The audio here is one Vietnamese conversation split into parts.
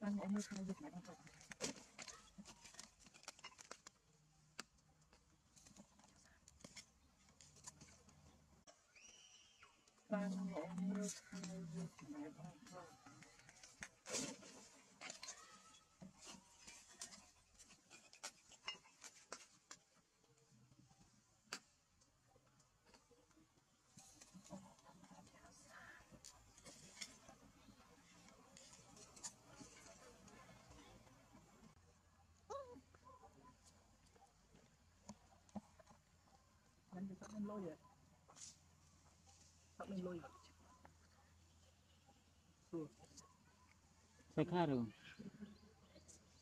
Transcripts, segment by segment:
Đang ngồi mưa khai dịch này đang rồi. Đang ngồi mưa khai dịch này đang rồi lên cái lên lôi vậy sắp lên lôi rồi sai khá rồi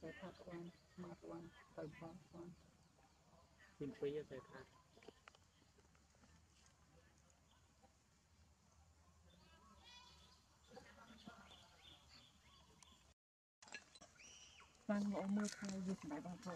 sai khá quan ma quan sai quan quan tìm quý sai khá Vâng, ngõ mưa khai dịch bài bằng phổ.